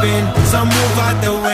been, so move out the way.